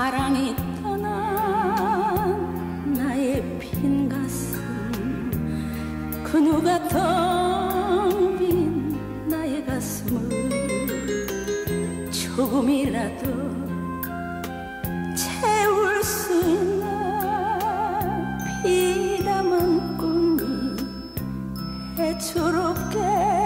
사랑이 떠난 나의 빈 가슴. 그 누가 덤빈 나의 가슴을 조금이라도 채울 수 있나 비담은 꿈이 해초롭게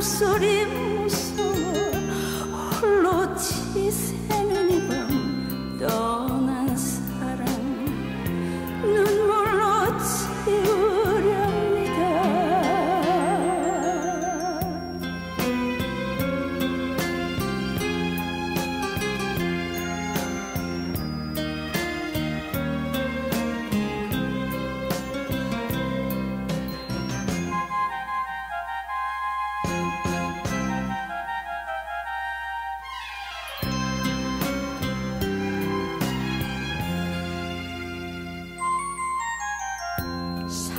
바람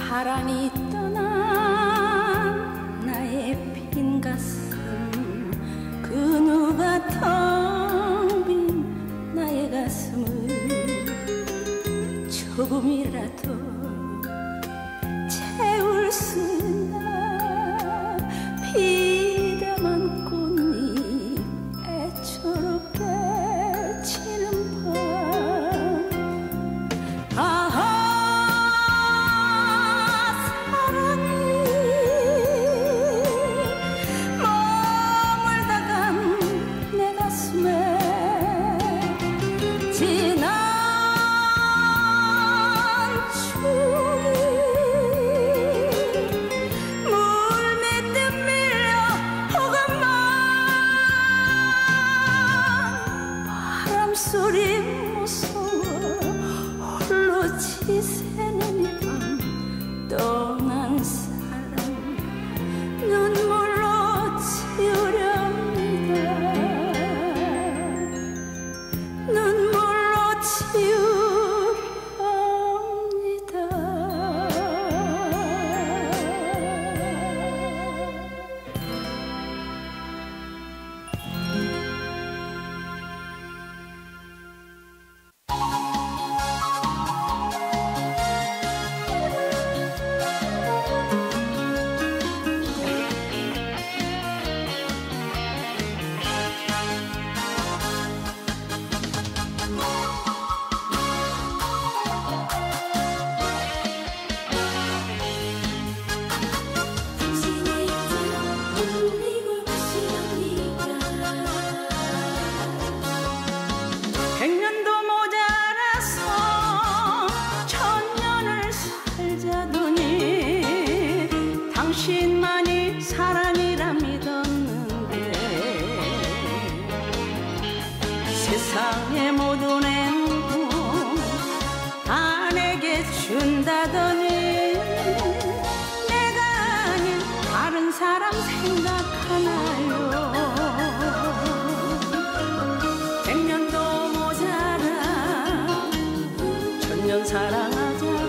사랑이 떠난 나의 빈 가슴 그 누가 텅 빈 나의 가슴을 조금이라도 세상의 모든 행복 다 내게 준다더니 내가 아닌 다른 사람 생각하나요? 백년도 모자라 천년 사랑하자고.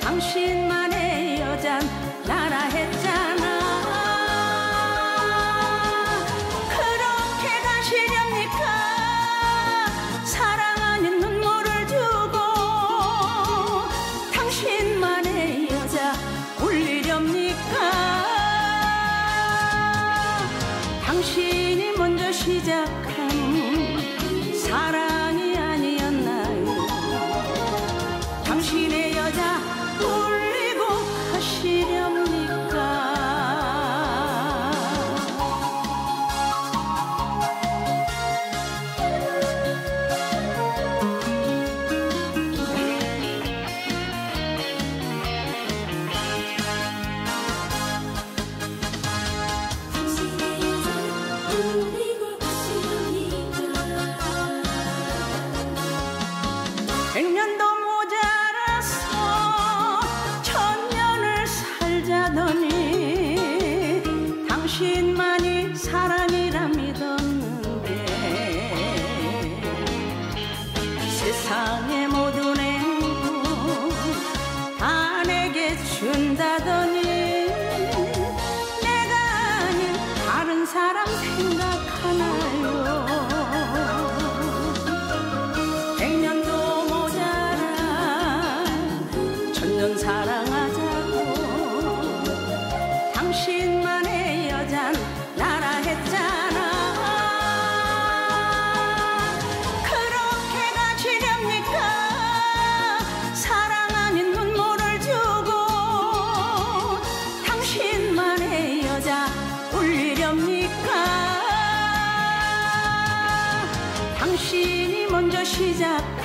당신만의 여잔 나라 했잖 당신이 먼저 시작한 사랑이라 믿었는데 세상 먼저 시작한 사랑